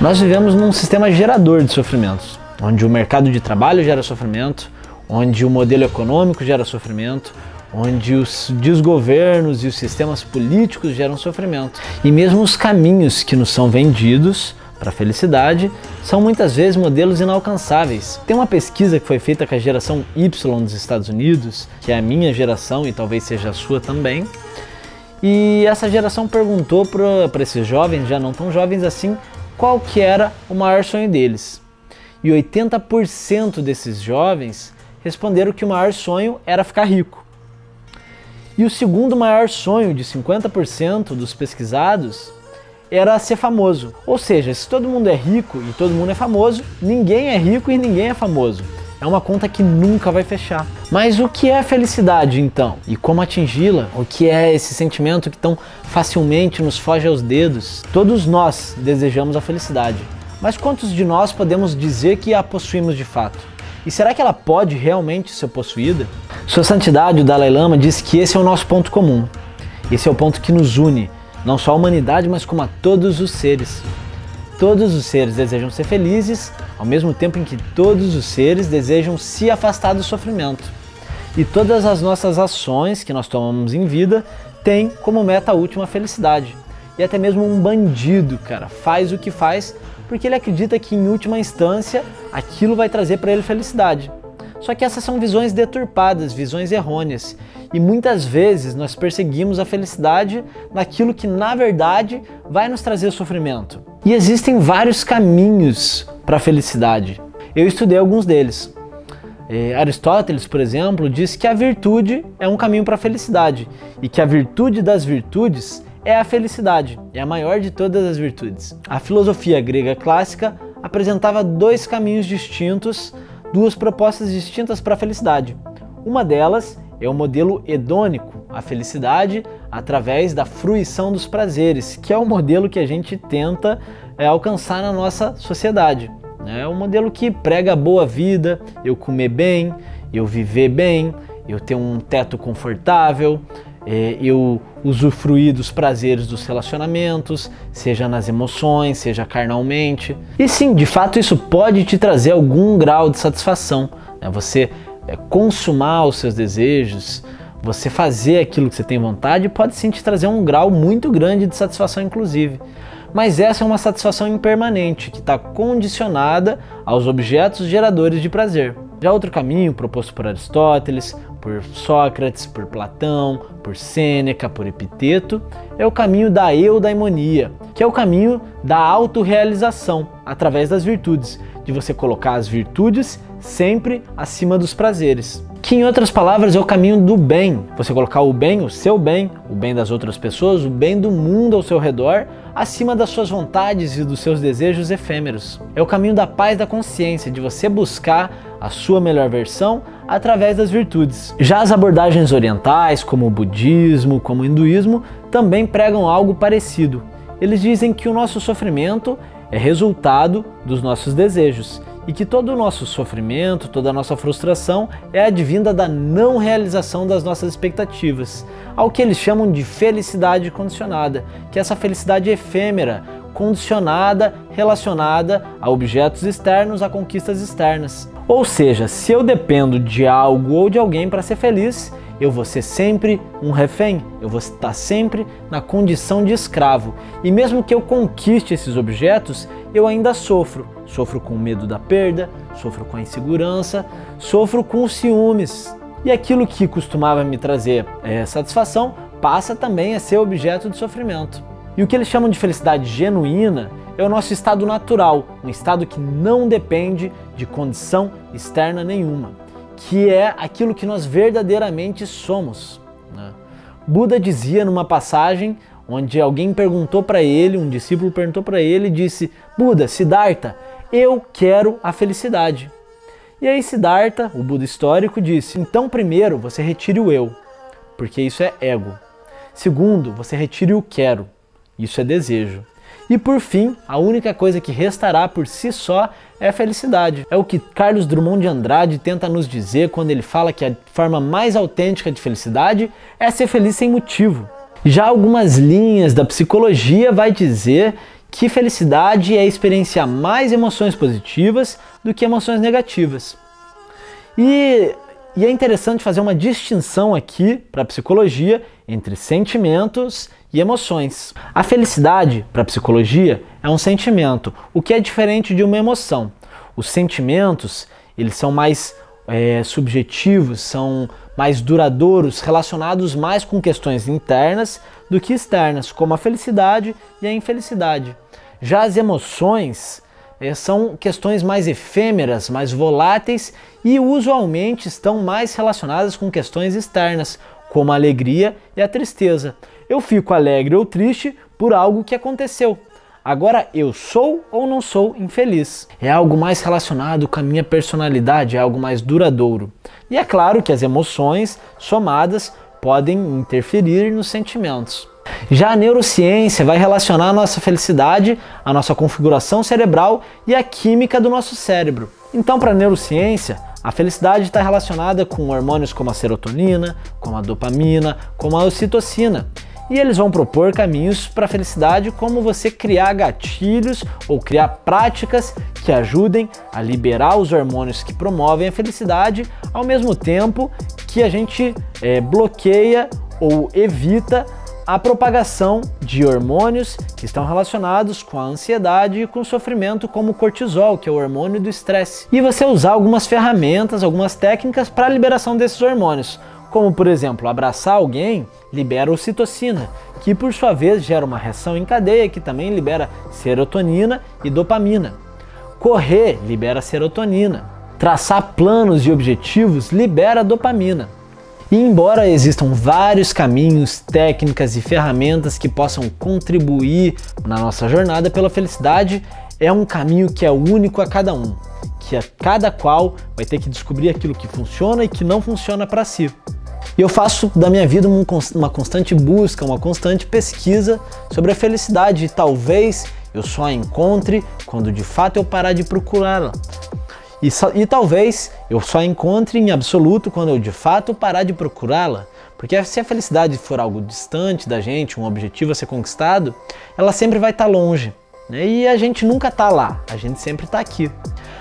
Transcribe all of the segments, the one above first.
Nós vivemos num sistema gerador de sofrimentos, onde o mercado de trabalho gera sofrimento, onde o modelo econômico gera sofrimento, onde os desgovernos e os sistemas políticos geram sofrimento. E mesmo os caminhos que nos são vendidos para a felicidade são muitas vezes modelos inalcançáveis. Tem uma pesquisa que foi feita com a geração Y dos Estados Unidos, que é a minha geração e talvez seja a sua também. E essa geração perguntou para esses jovens, já não tão jovens assim, qual que era o maior sonho deles. E 80% desses jovens responderam que o maior sonho era ficar rico. E o segundo maior sonho de 50% dos pesquisados era ser famoso. Ou seja, se todo mundo é rico e todo mundo é famoso, ninguém é rico e ninguém é famoso. É uma conta que nunca vai fechar. Mas o que é felicidade então? E como atingi-la? O que é esse sentimento que tão facilmente nos foge aos dedos? Todos nós desejamos a felicidade. Mas quantos de nós podemos dizer que a possuímos de fato? E será que ela pode realmente ser possuída? Sua Santidade, o Dalai Lama, diz que esse é o nosso ponto comum. Esse é o ponto que nos une, não só a humanidade, mas como a todos os seres. Todos os seres desejam ser felizes, ao mesmo tempo em que todos os seres desejam se afastar do sofrimento. E todas as nossas ações que nós tomamos em vida têm como meta última a felicidade. E até mesmo um bandido, cara, faz o que faz porque ele acredita que em última instância aquilo vai trazer para ele felicidade. Só que essas são visões deturpadas, visões errôneas. E muitas vezes nós perseguimos a felicidade naquilo que na verdade vai nos trazer sofrimento. E existem vários caminhos para a felicidade. Eu estudei alguns deles. É, Aristóteles, por exemplo, diz que a virtude é um caminho para a felicidade e que a virtude das virtudes é a felicidade, é a maior de todas as virtudes. A filosofia grega clássica apresentava dois caminhos distintos, duas propostas distintas para a felicidade. Uma delas é o modelo hedônico, a felicidade através da fruição dos prazeres, que é o modelo que a gente tenta é, alcançar na nossa sociedade. É um modelo que prega a boa vida, eu comer bem, eu viver bem, eu ter um teto confortável, é, eu usufruir dos prazeres dos relacionamentos, seja nas emoções, seja carnalmente. E sim, de fato, isso pode te trazer algum grau de satisfação. Né? Você é, consumar os seus desejos, você fazer aquilo que você tem vontade, pode sim te trazer um grau muito grande de satisfação, inclusive. Mas essa é uma satisfação impermanente, que está condicionada aos objetos geradores de prazer. Já outro caminho proposto por Aristóteles, por Sócrates, por Platão, por Sêneca, por Epiteto, é o caminho da eudaimonia, que é o caminho da autorrealização através das virtudes, de você colocar as virtudes sempre acima dos prazeres. Que em outras palavras é o caminho do bem. Você colocar o bem, o seu bem, o bem das outras pessoas, o bem do mundo ao seu redor, acima das suas vontades e dos seus desejos efêmeros. É o caminho da paz da consciência, de você buscar a sua melhor versão através das virtudes. Já as abordagens orientais, como o budismo, como o hinduísmo, também pregam algo parecido. Eles dizem que o nosso sofrimento é resultado dos nossos desejos e que todo o nosso sofrimento, toda a nossa frustração é advinda da não realização das nossas expectativas, ao que eles chamam de felicidade condicionada, que é essa felicidade efêmera, condicionada, relacionada a objetos externos, a conquistas externas. Ou seja, se eu dependo de algo ou de alguém para ser feliz, eu vou ser sempre um refém, eu vou estar sempre na condição de escravo. E mesmo que eu conquiste esses objetos, eu ainda sofro. Sofro com o medo da perda, sofro com a insegurança, sofro com os ciúmes. E aquilo que costumava me trazer é, satisfação passa também a ser objeto de sofrimento. E o que eles chamam de felicidade genuína é o nosso estado natural, um estado que não depende de condição externa nenhuma que é aquilo que nós verdadeiramente somos. Né? Buda dizia numa passagem onde alguém perguntou para ele, um discípulo perguntou para ele e disse: Buda, Siddhartha, eu quero a felicidade. E aí Siddhartha, o Buda histórico, disse: então primeiro você retire o eu, porque isso é ego. Segundo, você retire o quero, isso é desejo. E por fim, a única coisa que restará por si só é felicidade. É o que Carlos Drummond de Andrade tenta nos dizer quando ele fala que a forma mais autêntica de felicidade é ser feliz sem motivo. Já algumas linhas da psicologia vai dizer que felicidade é experienciar mais emoções positivas do que emoções negativas. E, e é interessante fazer uma distinção aqui para a psicologia entre sentimentos e emoções. A felicidade, para a psicologia, é um sentimento, o que é diferente de uma emoção. Os sentimentos, eles são mais é, subjetivos, são mais duradouros, relacionados mais com questões internas do que externas, como a felicidade e a infelicidade. Já as emoções são questões mais efêmeras, mais voláteis e usualmente estão mais relacionadas com questões externas, como a alegria e a tristeza. Eu fico alegre ou triste por algo que aconteceu. Agora eu sou ou não sou infeliz. É algo mais relacionado com a minha personalidade, é algo mais duradouro. E é claro que as emoções somadas podem interferir nos sentimentos. Já a neurociência vai relacionar a nossa felicidade, a nossa configuração cerebral e a química do nosso cérebro. Então, para a neurociência, a felicidade está relacionada com hormônios como a serotonina, como a dopamina, como a ocitocina. E eles vão propor caminhos para a felicidade, como você criar gatilhos ou criar práticas que ajudem a liberar os hormônios que promovem a felicidade, ao mesmo tempo que a gente é, bloqueia ou evita a propagação de hormônios que estão relacionados com a ansiedade e com o sofrimento, como o cortisol, que é o hormônio do estresse. E você usar algumas ferramentas, algumas técnicas para a liberação desses hormônios, como por exemplo, abraçar alguém libera ocitocina, que por sua vez gera uma reação em cadeia que também libera serotonina e dopamina. Correr libera serotonina. Traçar planos e objetivos libera dopamina. E embora existam vários caminhos, técnicas e ferramentas que possam contribuir na nossa jornada pela felicidade, é um caminho que é único a cada um, que a cada qual vai ter que descobrir aquilo que funciona e que não funciona para si. E eu faço da minha vida uma constante busca, uma constante pesquisa sobre a felicidade e talvez eu só a encontre quando de fato eu parar de procurá-la. E, e talvez eu só encontre em absoluto quando eu de fato parar de procurá-la. Porque se a felicidade for algo distante da gente, um objetivo a ser conquistado, ela sempre vai estar tá longe. Né? E a gente nunca está lá, a gente sempre está aqui.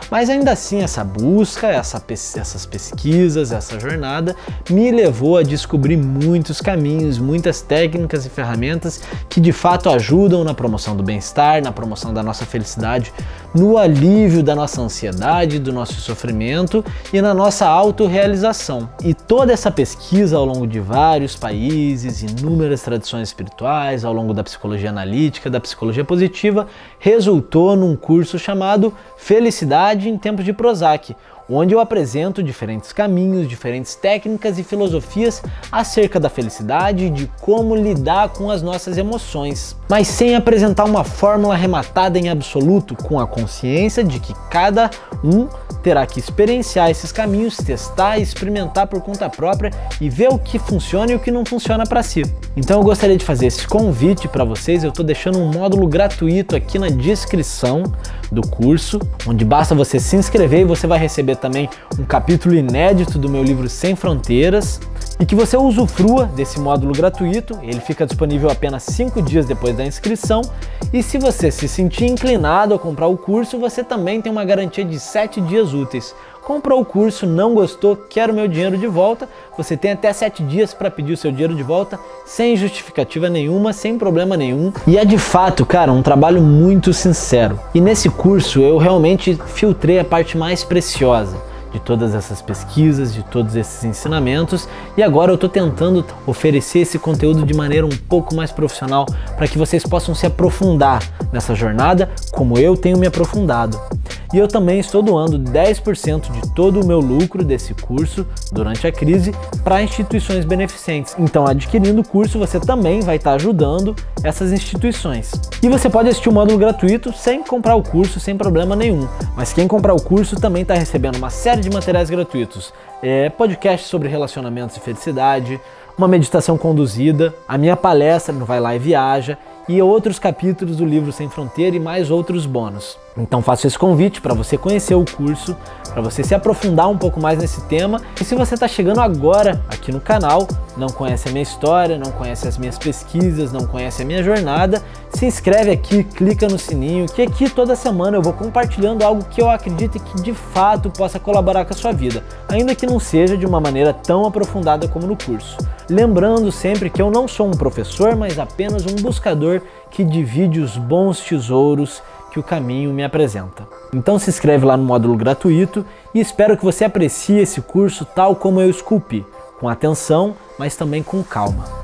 Mas ainda assim, essa busca, essa, essas pesquisas, essa jornada me levou a descobrir muitos caminhos, muitas técnicas e ferramentas que de fato ajudam na promoção do bem-estar, na promoção da nossa felicidade, no alívio da nossa ansiedade, do nosso sofrimento e na nossa autorrealização. E toda essa pesquisa ao longo de vários países, inúmeras tradições espirituais, ao longo da psicologia analítica, da psicologia positiva, resultou num curso chamado Felicidade em Tempos de Prozac, onde eu apresento diferentes caminhos, diferentes técnicas e filosofias acerca da felicidade e de como lidar com as nossas emoções, mas sem apresentar uma fórmula arrematada em absoluto, com a consciência de que cada um terá que experienciar esses caminhos, testar e experimentar por conta própria e ver o que funciona e o que não funciona para si. Então eu gostaria de fazer esse convite para vocês, eu estou deixando um módulo gratuito aqui na descrição do curso, onde basta você se inscrever e você vai receber também um capítulo inédito do meu livro Sem Fronteiras e que você usufrua desse módulo gratuito. Ele fica disponível apenas 5 dias depois da inscrição. E se você se sentir inclinado a comprar o curso, você também tem uma garantia de 7 dias úteis. Comprou o curso, não gostou, quer o meu dinheiro de volta, você tem até 7 dias para pedir o seu dinheiro de volta, sem justificativa nenhuma, sem problema nenhum. E é de fato, cara, um trabalho muito sincero. E nesse curso eu realmente filtrei a parte mais preciosa de todas essas pesquisas, de todos esses ensinamentos e agora eu estou tentando oferecer esse conteúdo de maneira um pouco mais profissional para que vocês possam se aprofundar nessa jornada como eu tenho me aprofundado. E eu também estou doando 10% de todo o meu lucro desse curso durante a crise para instituições beneficentes. Então, adquirindo o curso, você também vai estar ajudando essas instituições. E você pode assistir o módulo gratuito sem comprar o curso, sem problema nenhum. Mas quem comprar o curso também está recebendo uma série de materiais gratuitos. É, podcast sobre relacionamentos e felicidade, uma meditação conduzida, a minha palestra no Vai Lá e Viaja e outros capítulos do livro Sem Fronteira e mais outros bônus. Então faço esse convite para você conhecer o curso, para você se aprofundar um pouco mais nesse tema. E se você está chegando agora aqui no canal, não conhece a minha história, não conhece as minhas pesquisas, não conhece a minha jornada, se inscreve aqui, clica no sininho, que aqui toda semana eu vou compartilhando algo que eu acredito que de fato possa colaborar com a sua vida, ainda que não seja de uma maneira tão aprofundada como no curso. Lembrando sempre que eu não sou um professor, mas apenas um buscador que divide os bons tesouros que o caminho me apresenta. Então se inscreve lá no módulo gratuito e espero que você aprecie esse curso tal como eu esculpi, com atenção, mas também com calma.